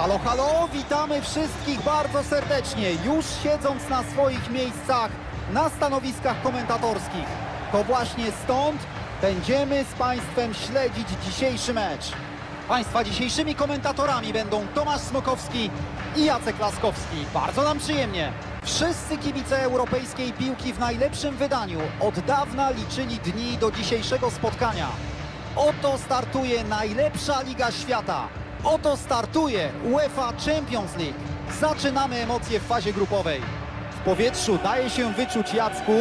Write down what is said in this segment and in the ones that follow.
Halo, halo, witamy wszystkich bardzo serdecznie, już siedząc na swoich miejscach na stanowiskach komentatorskich. To właśnie stąd będziemy z Państwem śledzić dzisiejszy mecz. Państwa dzisiejszymi komentatorami będą Tomasz Smokowski i Jacek Laskowski. Bardzo nam przyjemnie. Wszyscy kibice europejskiej piłki w najlepszym wydaniu od dawna liczyli dni do dzisiejszego spotkania. Oto startuje najlepsza liga świata. Oto startuje UEFA Champions League. Zaczynamy emocje w fazie grupowej. W powietrzu daje się wyczuć Jacku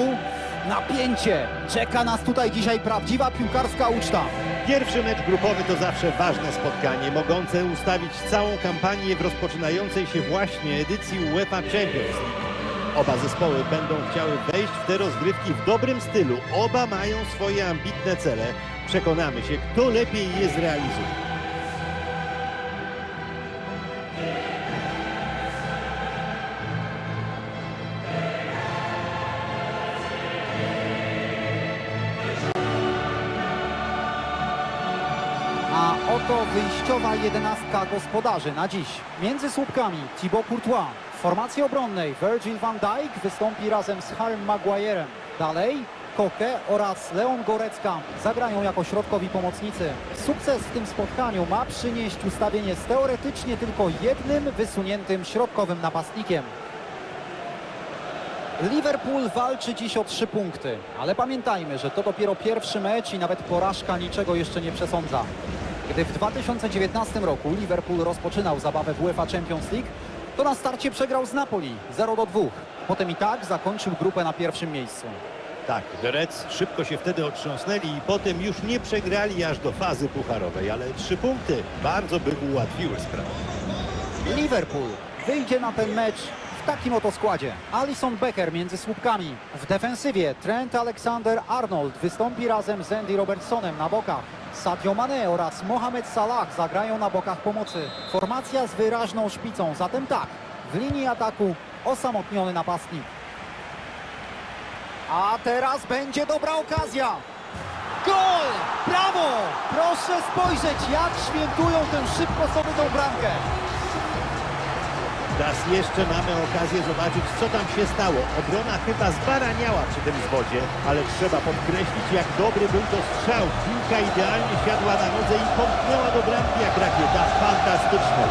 napięcie. Czeka nas tutaj dzisiaj prawdziwa piłkarska uczta. Pierwszy mecz grupowy to zawsze ważne spotkanie, mogące ustawić całą kampanię w rozpoczynającej się właśnie edycji UEFA Champions League. Oba zespoły będą chciały wejść w te rozgrywki w dobrym stylu. Oba mają swoje ambitne cele. Przekonamy się, kto lepiej je zrealizuje. Oto wyjściowa jedenastka gospodarzy na dziś. Między słupkami Thibaut Courtois. W formacji obronnej Virgil van Dijk wystąpi razem z Harrym Maguirem. Dalej Koke oraz Leon Gorecka zagrają jako środkowi pomocnicy. Sukces w tym spotkaniu ma przynieść ustawienie z teoretycznie tylko jednym wysuniętym środkowym napastnikiem. Liverpool walczy dziś o trzy punkty, ale pamiętajmy, że to dopiero pierwszy mecz i nawet porażka niczego jeszcze nie przesądza. Gdy w 2019 roku Liverpool rozpoczynał zabawę w UEFA Champions League, to na starcie przegrał z Napoli 0 do 2. Potem i tak zakończył grupę na pierwszym miejscu. Tak, The Reds szybko się wtedy otrząsnęli i potem już nie przegrali aż do fazy pucharowej, ale trzy punkty bardzo by ułatwiły sprawę. Liverpool wyjdzie na ten mecz w takim oto składzie. Alison Becker między słupkami. W defensywie Trent Alexander-Arnold wystąpi razem z Andy Robertsonem na bokach. Sadio Mane oraz Mohamed Salah zagrają na bokach pomocy. Formacja z wyraźną szpicą, zatem tak, w linii ataku osamotniony napastnik. A teraz będzie dobra okazja. Gol! Brawo! Proszę spojrzeć, jak świętują tę szybko zdobytą bramkę. Raz jeszcze mamy okazję zobaczyć, co tam się stało. Obrona chyba zbaraniała przy tym zwodzie, ale trzeba podkreślić, jak dobry był to strzał. Piłka idealnie siadła na nodze i pomknęła do bramki jak rakieta. Fantastyczne.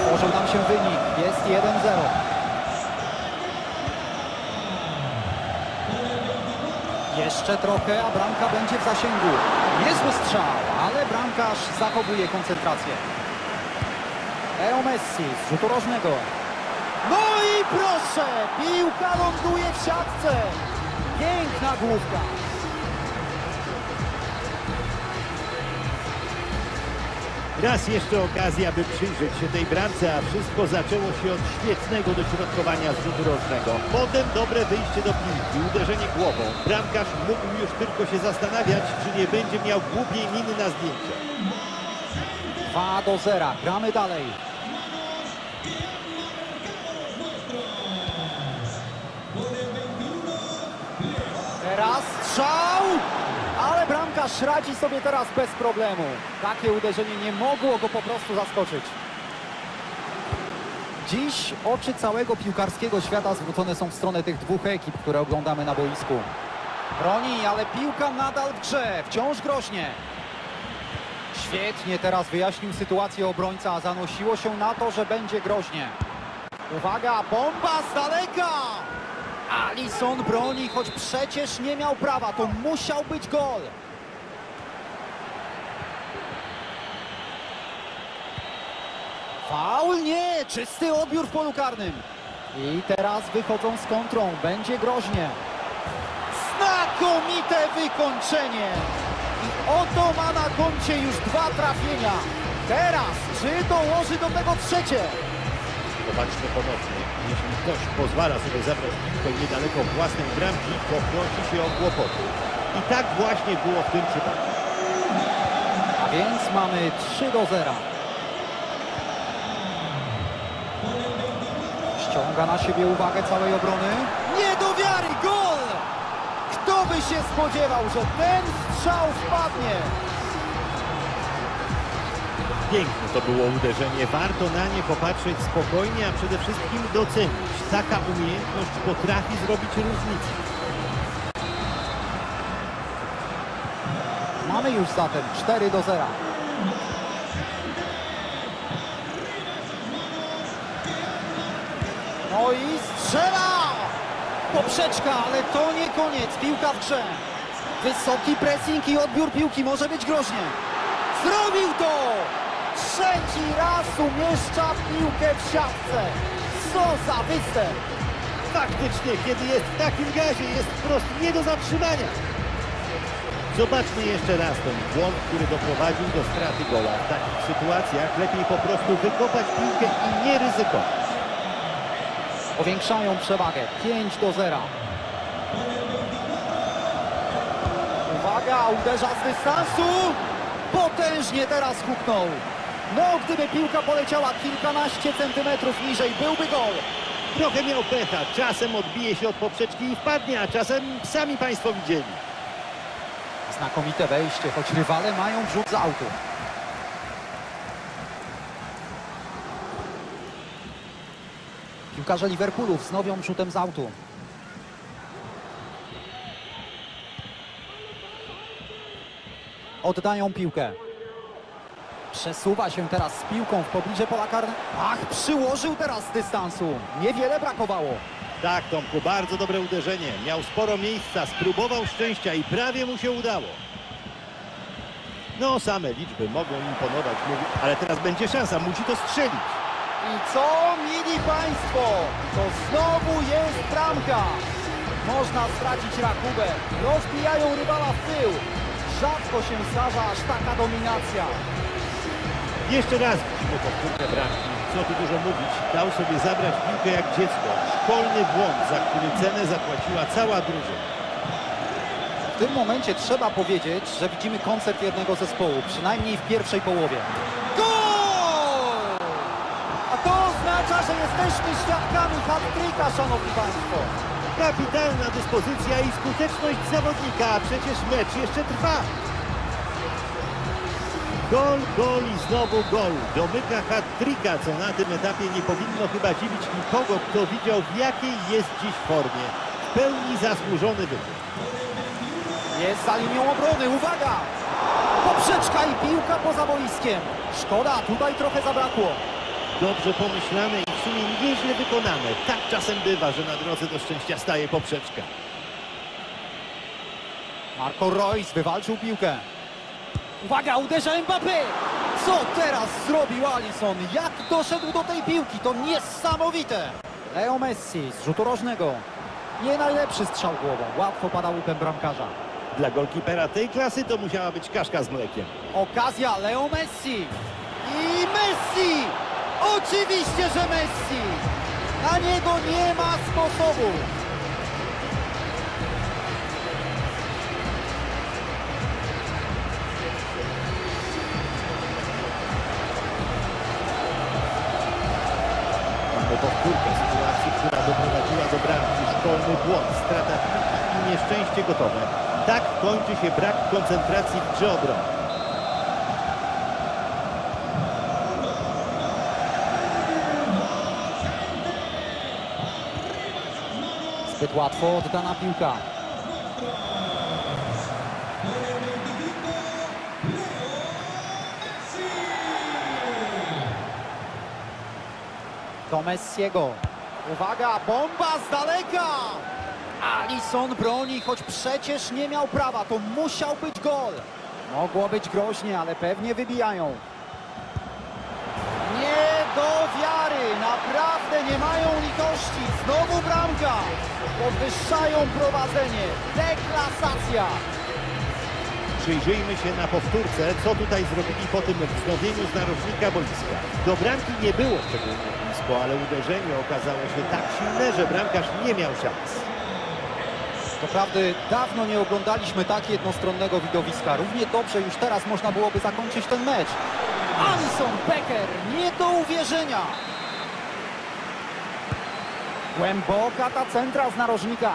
Tworzył nam się wynik. Jest 1-0. Jeszcze trochę, a bramka będzie w zasięgu. Niezły strzał, ale bramkarz zachowuje koncentrację. Leo Messi z rzutu rożnego. No i proszę, piłka ląduje w siatce. Piękna główka. Raz jeszcze okazja, by przyjrzeć się tej bramce, a wszystko zaczęło się od świetnego dośrodkowania z rzutu rożnego. Potem dobre wyjście do piłki, uderzenie głową. Bramkarz mógł już tylko się zastanawiać, czy nie będzie miał głupiej miny na zdjęcie. 2 do 0. Gramy dalej. Teraz strzał! Ale bramkarz radzi sobie teraz bez problemu. Takie uderzenie nie mogło go po prostu zaskoczyć. Dziś oczy całego piłkarskiego świata zwrócone są w stronę tych dwóch ekip, które oglądamy na boisku. Broni, ale piłka nadal w grze. Wciąż groźnie. Świetnie teraz wyjaśnił sytuację obrońca, a zanosiło się na to, że będzie groźnie. Uwaga, bomba z daleka! Alisson broni, choć przecież nie miał prawa, to musiał być gol. Faul nie, czysty odbiór w polu karnym. I teraz wychodzą z kontrą, będzie groźnie. Znakomite wykończenie. I oto ma na koncie już dwa trafienia. Teraz, czy dołoży do tego trzecie? Zobaczmy ponownie. Jeśli ktoś pozwala sobie zabrać piłkę niedaleko własnej bramki, to prosi się o kłopoty. I tak właśnie było w tym przypadku. A więc mamy 3 do 0. Ściąga na siebie uwagę całej obrony. Nie do wiary, gol! Kto by się spodziewał, że ten strzał wpadnie? Piękne to było uderzenie. Warto na nie popatrzeć spokojnie, a przede wszystkim docenić. Taka umiejętność potrafi zrobić różnicę. Mamy już zatem 4 do 0. No i strzela! Poprzeczka, ale to nie koniec. Piłka w grze. Wysoki pressing i odbiór piłki może być groźnie. Zrobił to! Trzeci raz umieszcza piłkę w siatce. Co za występ! Faktycznie, kiedy jest w takim gazie, jest wprost nie do zatrzymania. Zobaczmy jeszcze raz ten błąd, który doprowadził do straty gola. W takich sytuacjach lepiej po prostu wykopać piłkę i nie ryzykować. Powiększają przewagę 5 do 0. Uwaga, uderza z dystansu. Potężnie teraz huknął. No, gdyby piłka poleciała kilkanaście centymetrów niżej, byłby gol. Trochę miał pecha, czasem odbije się od poprzeczki i wpadnie, a czasem sami Państwo widzieli. Znakomite wejście, choć rywale mają wrzut z autu. Piłkarze Liverpoolu wznowią rzutem z autu. Oddają piłkę. Przesuwa się teraz z piłką w pobliże pola karnego. Ach, przyłożył teraz z dystansu. Niewiele brakowało. Tak, Tomku, bardzo dobre uderzenie. Miał sporo miejsca, spróbował szczęścia i prawie mu się udało. No, same liczby mogą imponować, mówi, ale teraz będzie szansa, musi to strzelić. I co, mili Państwo? To znowu jest bramka. Można stracić rachubę. Rozbijają rywala w tył. Rzadko się zdarza aż taka dominacja. Jeszcze raz widzimy powtórne bramki. Co tu dużo mówić, dał sobie zabrać piłkę jak dziecko. Szkolny błąd, za który cenę zapłaciła cała drużyna. W tym momencie trzeba powiedzieć, że widzimy koncert jednego zespołu, przynajmniej w pierwszej połowie. Gol! A to oznacza, że jesteśmy świadkami hat-tricka, szanowni państwo. Kapitalna dyspozycja i skuteczność zawodnika, a przecież mecz jeszcze trwa. Gol, gol i znowu gol. Domyka hat-tricka, co na tym etapie nie powinno chyba dziwić nikogo, kto widział w jakiej jest dziś formie. W pełni zasłużony wybór. Jest za linią obrony, uwaga! Poprzeczka i piłka poza boiskiem. Szkoda, tutaj trochę zabrakło. Dobrze pomyślane i w sumie nieźle wykonane. Tak czasem bywa, że na drodze do szczęścia staje poprzeczka. Marco Reus wywalczył piłkę. Uwaga, uderza Mbappé! Co teraz zrobił Alisson? Jak doszedł do tej piłki? To niesamowite! Leo Messi z rzutu rożnego. Nie najlepszy strzał głową. Łatwo pada łupem bramkarza. Dla golkipera tej klasy to musiała być kaszka z mlekiem. Okazja Leo Messi. I Messi! Oczywiście, że Messi! Na niego nie ma sposobu. Błąd, strata piłki i nieszczęście gotowe. Tak kończy się brak koncentracji w grze obrony. Zbyt łatwo oddana piłka. Do. Uwaga, bomba z daleka! Alisson broni, choć przecież nie miał prawa. To musiał być gol. Mogło być groźnie, ale pewnie wybijają. Nie do wiary! Naprawdę nie mają litości. Znowu bramka. Podwyższają prowadzenie. Deklasacja. Przyjrzyjmy się na powtórce, co tutaj zrobili po tym wznowieniu z narożnika boiska. Do bramki nie było szczególnie blisko, ale uderzenie okazało się tak silne, że bramkarz nie miał szans. Doprawdy dawno nie oglądaliśmy tak jednostronnego widowiska. Równie dobrze już teraz można byłoby zakończyć ten mecz. Alison Becker, nie do uwierzenia. Głęboka ta centra z narożnika.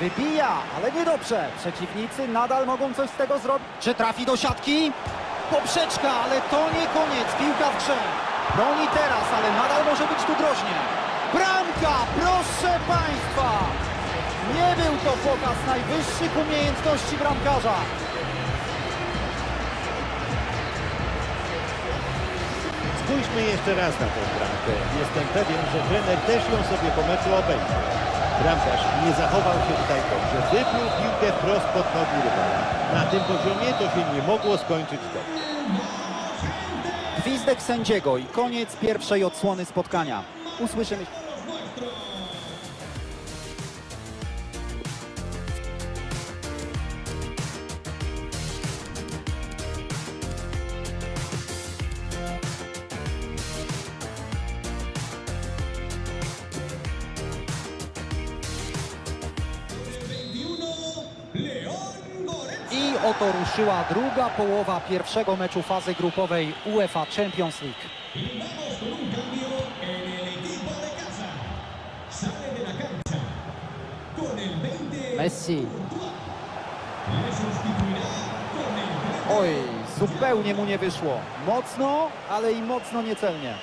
Wybija, ale niedobrze. Przeciwnicy nadal mogą coś z tego zrobić. Czy trafi do siatki? Poprzeczka, ale to nie koniec. Piłka w grze. Broni teraz, ale nadal może być tu groźnie. Bramka, proszę Państwa! Nie był to pokaz najwyższych umiejętności bramkarza. Spójrzmy jeszcze raz na tę bramkę. Jestem pewien, że trener też ją sobie po meczu obejrzy. Bramkarz nie zachował się tutaj dobrze. Wypluł piłkę wprost pod nogi rywala. Na tym poziomie to się nie mogło skończyć dobrze. Gwizdek sędziego i koniec pierwszej odsłony spotkania. Usłyszymy. I oto ruszyła druga połowa pierwszego meczu fazy grupowej UEFA Champions League. Vamos con un cambio en el equipo de casa. Sale de la cancha con el 20. Messi. Le sustituirá con el 13. Oj, zupełnie mu nie wyszło. Mocno, ale i mocno niecelnie.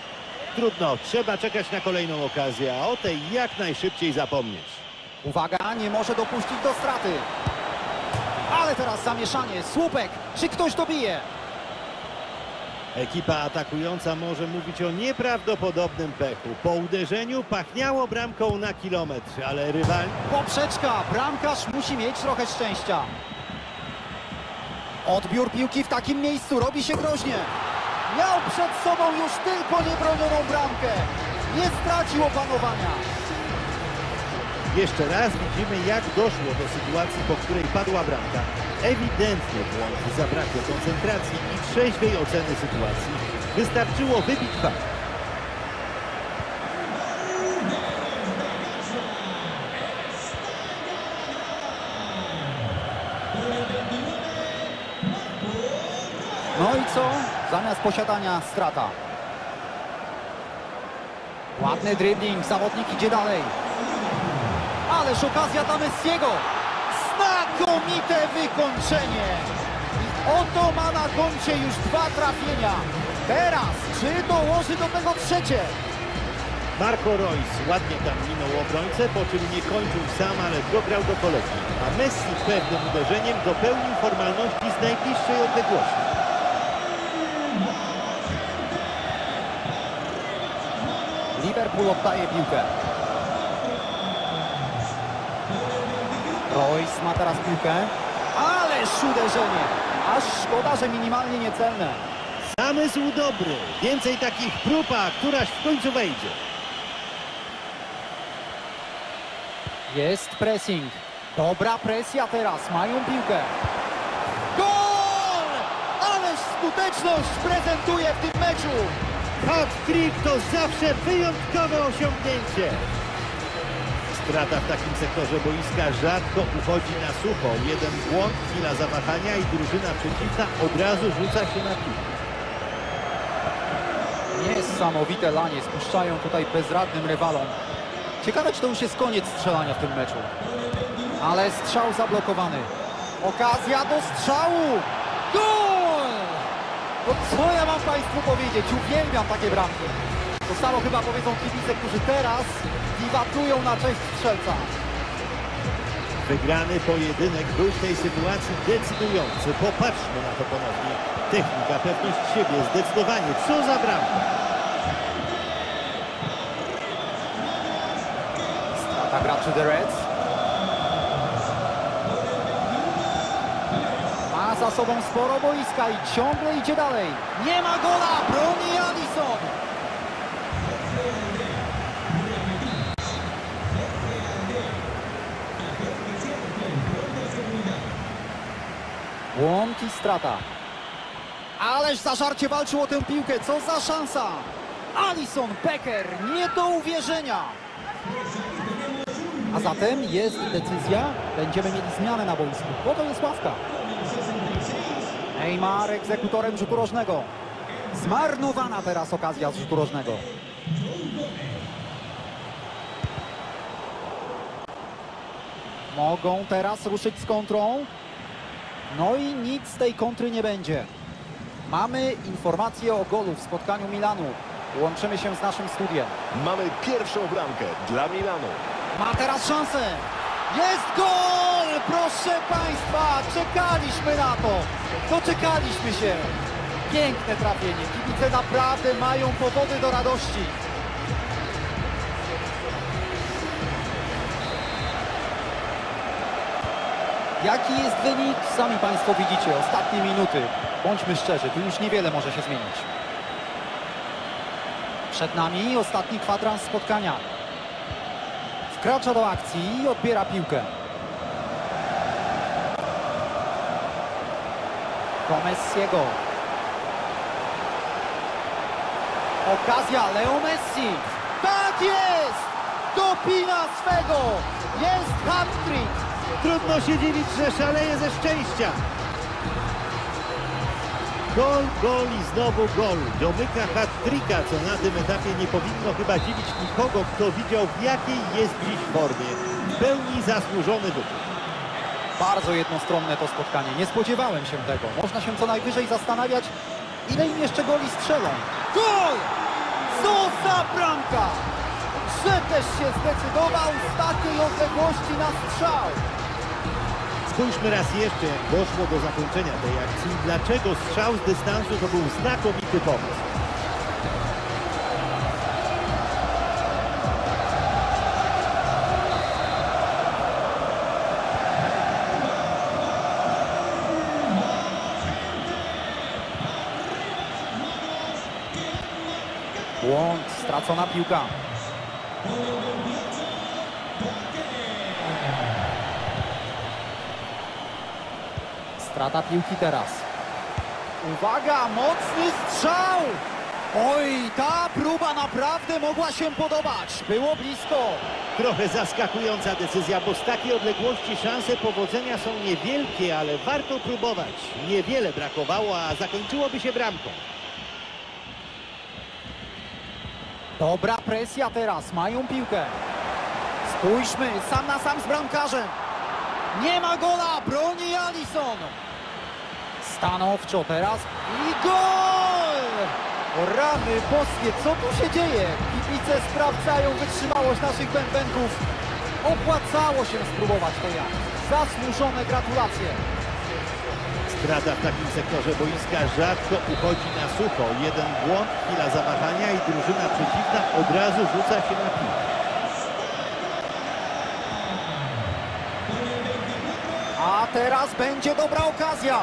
Trudno, trzeba czekać na kolejną okazję, a o tej jak najszybciej zapomnieć. Uwaga, nie może dopuścić do straty. Ale teraz zamieszanie. Słupek. Czy ktoś dobije? Ekipa atakująca może mówić o nieprawdopodobnym pechu. Po uderzeniu pachniało bramką na kilometr, ale rywal Poprzeczka. Bramkarz musi mieć trochę szczęścia. Odbiór piłki w takim miejscu robi się groźnie. Miał przed sobą już tylko niebronioną bramkę. Nie stracił opanowania. Jeszcze raz widzimy, jak doszło do sytuacji, po której padła bramka. Ewidentny błąd, zabrakło koncentracji i trzeźwej oceny sytuacji. Wystarczyło wybić bak. No i co? Zamiast posiadania strata. Ładny dribbling, zawodnik idzie dalej. Ależ okazja dla Messiego. Znakomite wykończenie. I oto ma na koncie już dwa trafienia. Teraz, czy dołoży do tego trzecie? Marco Reus ładnie tam minął obrońcę, po czym nie kończył sam, ale dograł do kolegi. A Messi pewnym uderzeniem dopełnił formalności z najbliższej odległości. Liverpool oddaje piłkę. Royce ma teraz piłkę. Ależ uderzenie. Aż szkoda, że minimalnie niecelne. Zamysł dobry. Więcej takich prób, a któraś w końcu wejdzie. Jest pressing. Dobra presja teraz. Mają piłkę. Gol! Ależ skuteczność prezentuje w tym meczu. Hat-trick to zawsze wyjątkowe osiągnięcie. Strata w takim sektorze boiska rzadko uchodzi na sucho. Jeden błąd, chwila zawahania i drużyna przeciwna od razu rzuca się na piłkę. Niesamowite lanie spuszczają tutaj bezradnym rywalom. Ciekawe, czy to już jest koniec strzelania w tym meczu. Ale strzał zablokowany. Okazja do strzału! Gol! No co ja mam Państwu powiedzieć? Uwielbiam takie bramki. To samo chyba powiedzą kibice, którzy teraz wiwatują na cześć strzelca. Wygrany pojedynek był w tej sytuacji decydujący. Popatrzmy na to ponownie. Technika, pewność siebie, zdecydowanie. Co za bramka. Strata graczy The Reds. Ma za sobą sporo boiska i ciągle idzie dalej. Nie ma gola, broni Alisson. Łąk i strata. Ależ zażarcie walczył o tę piłkę, co za szansa. Alisson Becker, nie do uwierzenia. A zatem jest decyzja, będziemy mieli zmianę na boisku, bo to jest ławka. Neymar egzekutorem rzutu rożnego. Zmarnowana teraz okazja z rzutu rożnego. Mogą teraz ruszyć z kontrą. No i nic z tej kontry nie będzie. Mamy informację o golu w spotkaniu Milanu. Łączymy się z naszym studiem. Mamy pierwszą bramkę dla Milanu. Ma teraz szansę. Jest gol! Proszę Państwa, czekaliśmy na to. Doczekaliśmy się. Piękne trafienie. Kibice naprawdę mają powody do radości. Jaki jest wynik? Sami Państwo widzicie. Ostatnie minuty. Bądźmy szczerzy, tu już niewiele może się zmienić. Przed nami ostatni kwadrans spotkania. Wkracza do akcji i odbiera piłkę. Do Messiego. Okazja, Leo Messi. Tak jest! Dopina swego! Jest! Trudno się dziwić, że szaleje ze szczęścia. Gol, gol i znowu gol. Domyka hat-tricka, co na tym etapie nie powinno chyba dziwić nikogo, kto widział w jakiej jest dziś formie. W pełni zasłużony wyczyn. Bardzo jednostronne to spotkanie. Nie spodziewałem się tego. Można się co najwyżej zastanawiać, ile im jeszcze goli strzelą. Gol! Co za bramka! Że też się zdecydował z takiej odległości na strzał. Spójrzmy raz jeszcze, jak doszło do zakończenia tej akcji. Dlaczego strzał z dystansu to był znakomity pomysł. Błąd, stracona piłka. Strata piłki teraz. Uwaga, mocny strzał! Oj, ta próba naprawdę mogła się podobać. Było blisko. Trochę zaskakująca decyzja, bo z takiej odległości szanse powodzenia są niewielkie, ale warto próbować. Niewiele brakowało, a zakończyłoby się bramką. Dobra presja teraz, mają piłkę. Spójrzmy, sam na sam z bramkarzem. Nie ma gola, broni Alisson. Stanowczo teraz i gol! O rany boskie, co tu się dzieje? Kibice sprawdzają wytrzymałość naszych bębenków. Opłacało się spróbować to jak. Zasłużone gratulacje. Strata w takim sektorze boiska rzadko uchodzi na sucho. Jeden błąd, chwila zawahania i drużyna przeciwna od razu rzuca się na piłkę. A teraz będzie dobra okazja.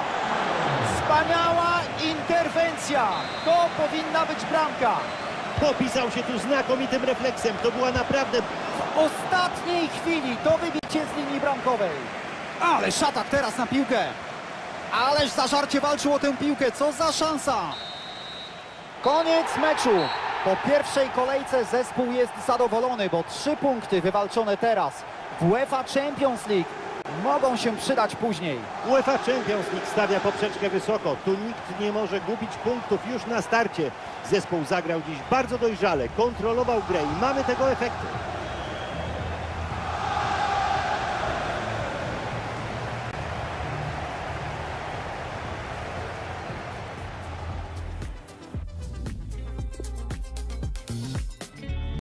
Wspaniała interwencja. To powinna być bramka. Popisał się tu znakomitym refleksem. To była naprawdę W ostatniej chwili to wybicie z linii bramkowej. Ale szatak teraz na piłkę. Ależ zażarcie walczył o tę piłkę. Co za szansa. Koniec meczu. Po pierwszej kolejce zespół jest zadowolony, bo trzy punkty wywalczone teraz w UEFA Champions League mogą się przydać później. UEFA Champions League stawia poprzeczkę wysoko. Tu nikt nie może gubić punktów już na starcie. Zespół zagrał dziś bardzo dojrzale, kontrolował grę i mamy tego efekty.